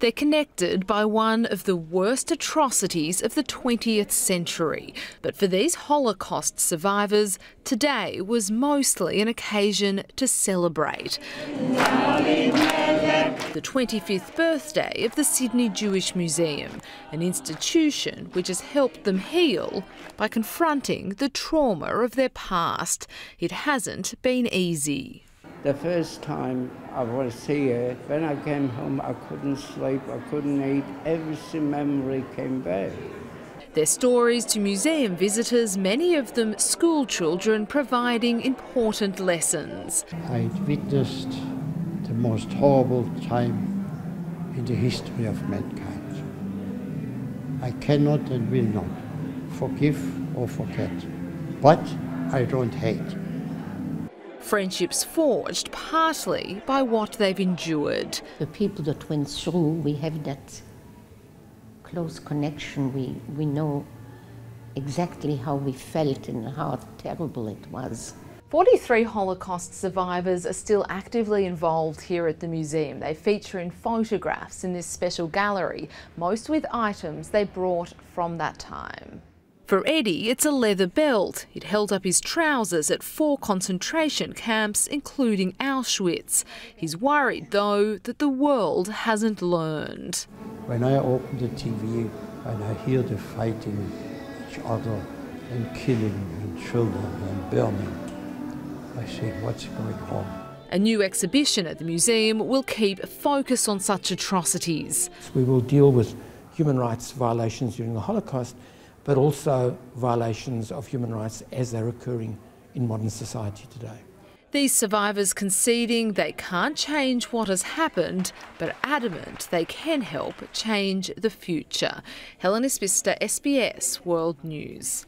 They're connected by one of the worst atrocities of the 20th century. But for these Holocaust survivors, today was mostly an occasion to celebrate. The 25th birthday of the Sydney Jewish Museum, an institution which has helped them heal by confronting the trauma of their past. It hasn't been easy. The first time I was here, when I came home, I couldn't sleep, I couldn't eat. Every memory came back. Their stories to museum visitors, many of them school children, providing important lessons. I witnessed the most horrible time in the history of mankind. I cannot and will not forgive or forget, but I don't hate. Friendships forged partly by what they've endured. The people that went through, we have that close connection. We, we know exactly how we felt and how terrible it was. 43 Holocaust survivors are still actively involved here at the museum. They feature in photographs in this special gallery, most with items they brought from that time. For Eddie, it's a leather belt. It held up his trousers at four concentration camps, including Auschwitz. He's worried, though, that the world hasn't learned. When I open the TV and I hear the fighting each other and killing and children and burning, I say, what's going on? A new exhibition at the museum will keep focus on such atrocities. We will deal with human rights violations during the Holocaust but also violations of human rights as they're occurring in modern society today. These survivors conceding they can't change what has happened, but adamant they can help change the future. Helen Ispista, SBS World News.